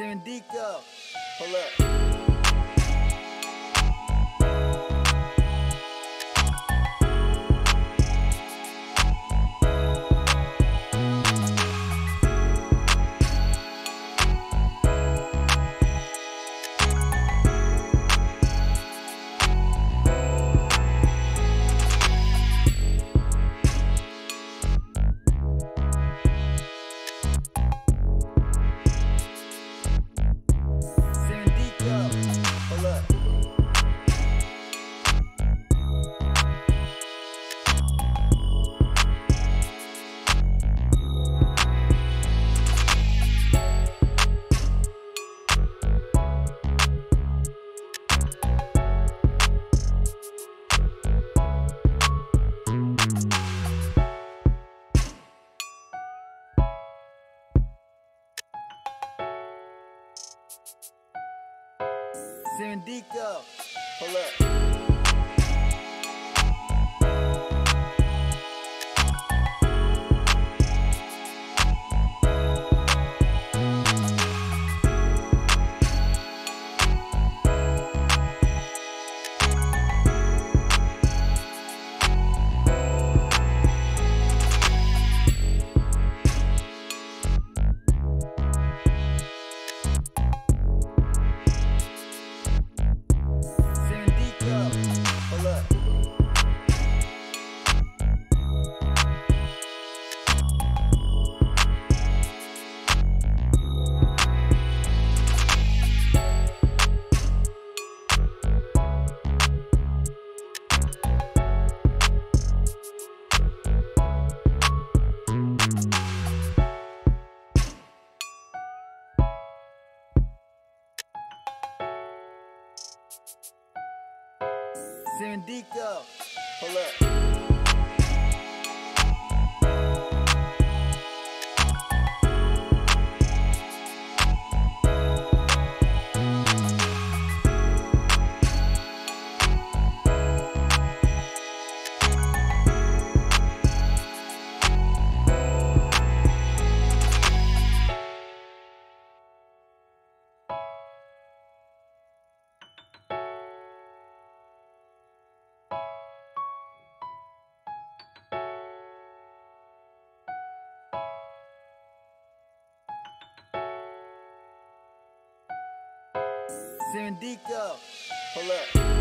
Sevendico. Hold up. Sevendico. Hold up. Sevendico. Hold up. Sevendico. Hold up.